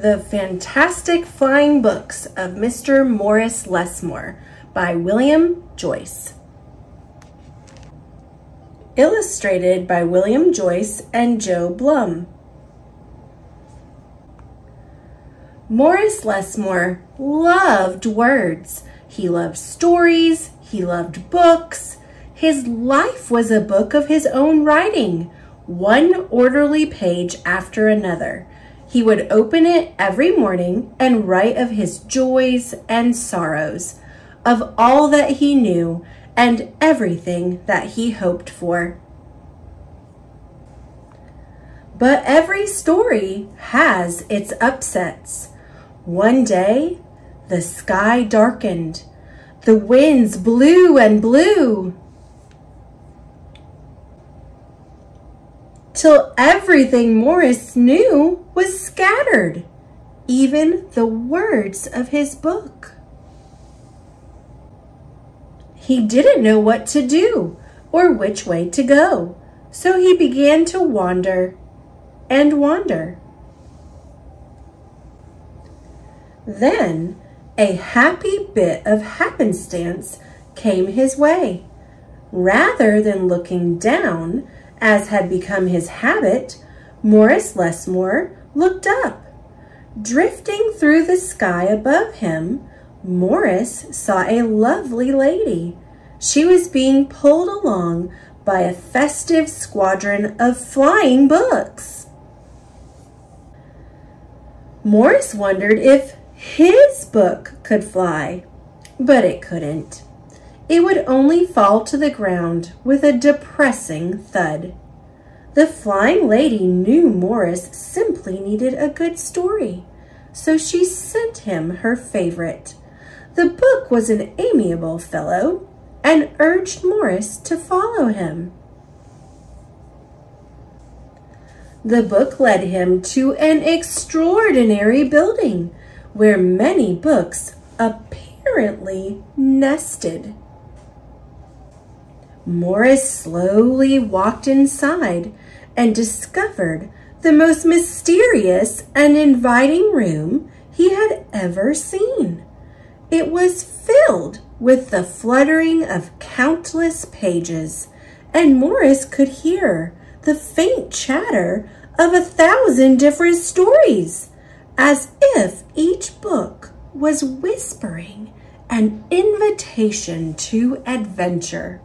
The Fantastic Flying Books of Mr. Morris Lessmore by William Joyce. Illustrated by William Joyce and Joe Bluhm. Morris Lessmore loved words. He loved stories. He loved books. His life was a book of his own writing, one orderly page after another. He would open it every morning and write of his joys and sorrows, of all that he knew and everything that he hoped for. But every story has its upsets. One day, the sky darkened. The winds blew and blew. till everything Morris knew was scattered, even the words of his book. He didn't know what to do or which way to go, so he began to wander and wander. Then a happy bit of happenstance came his way. Rather than looking down, as had become his habit, Morris Lessmore looked up. Drifting through the sky above him, Morris saw a lovely lady. She was being pulled along by a festive squadron of flying books. Morris wondered if his book could fly, but it couldn't it would only fall to the ground with a depressing thud. The flying lady knew Morris simply needed a good story, so she sent him her favorite. The book was an amiable fellow and urged Morris to follow him. The book led him to an extraordinary building where many books apparently nested. Morris slowly walked inside and discovered the most mysterious and inviting room he had ever seen. It was filled with the fluttering of countless pages, and Morris could hear the faint chatter of a thousand different stories, as if each book was whispering an invitation to adventure.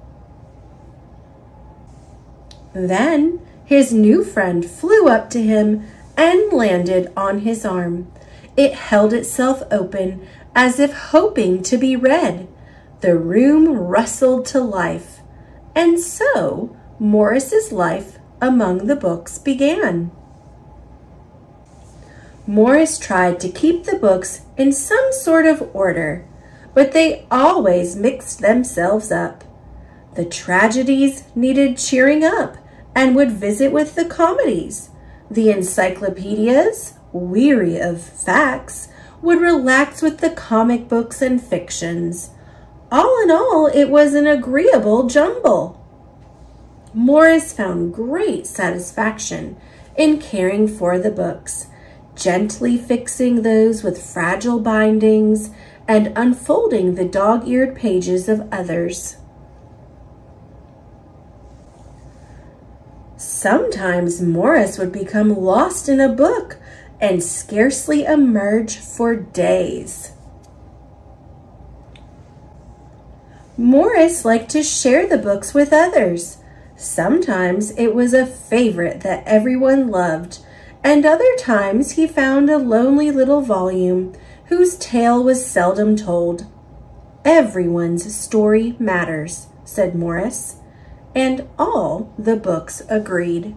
Then his new friend flew up to him and landed on his arm. It held itself open as if hoping to be read. The room rustled to life. And so Morris's life among the books began. Morris tried to keep the books in some sort of order, but they always mixed themselves up. The tragedies needed cheering up, and would visit with the comedies. The encyclopedias, weary of facts, would relax with the comic books and fictions. All in all, it was an agreeable jumble. Morris found great satisfaction in caring for the books, gently fixing those with fragile bindings and unfolding the dog-eared pages of others. Sometimes Morris would become lost in a book and scarcely emerge for days. Morris liked to share the books with others. Sometimes it was a favorite that everyone loved, and other times he found a lonely little volume whose tale was seldom told. Everyone's story matters, said Morris and all the books agreed.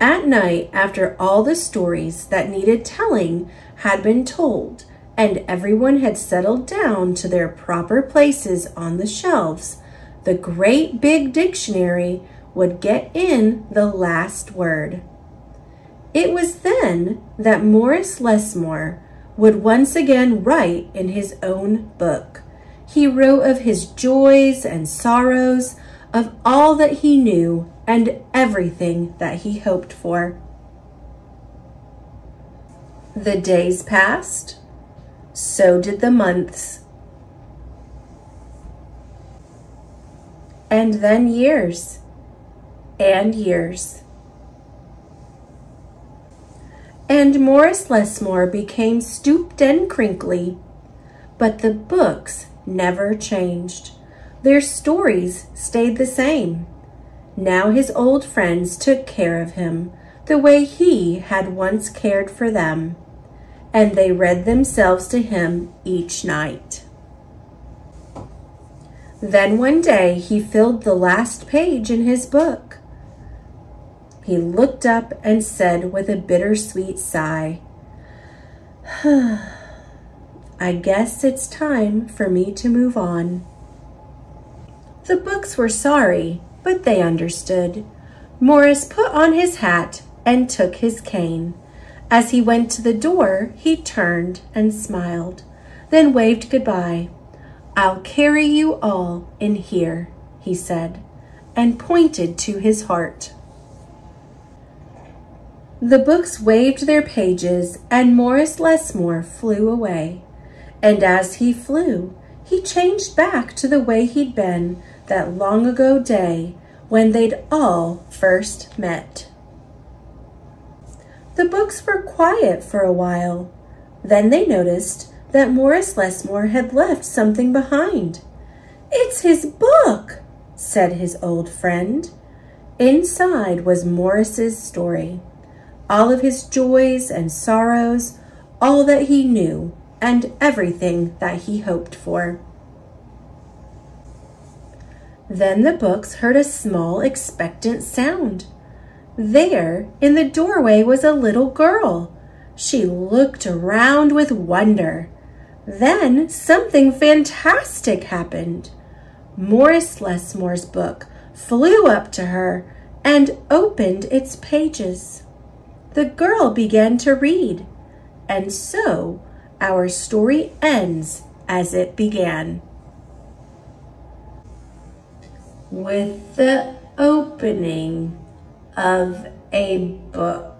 At night, after all the stories that needed telling had been told, and everyone had settled down to their proper places on the shelves, the great big dictionary would get in the last word. It was then that Morris Lessmore would once again write in his own book. He wrote of his joys and sorrows, of all that he knew and everything that he hoped for. The days passed, so did the months. And then years and years. And Morris Lessmore became stooped and crinkly, but the books never changed. Their stories stayed the same. Now his old friends took care of him the way he had once cared for them, and they read themselves to him each night. Then one day he filled the last page in his book. He looked up and said with a bittersweet sigh, I guess it's time for me to move on. The books were sorry, but they understood. Morris put on his hat and took his cane. As he went to the door, he turned and smiled, then waved goodbye. I'll carry you all in here, he said, and pointed to his heart. The books waved their pages, and Morris Lessmore flew away. And as he flew, he changed back to the way he'd been that long ago day when they'd all first met. The books were quiet for a while. Then they noticed that Morris Lessmore had left something behind. It's his book, said his old friend. Inside was Morris's story all of his joys and sorrows, all that he knew, and everything that he hoped for. Then the books heard a small expectant sound. There, in the doorway, was a little girl. She looked around with wonder. Then something fantastic happened. Morris Lessmore's book flew up to her and opened its pages the girl began to read. And so our story ends as it began. With the opening of a book.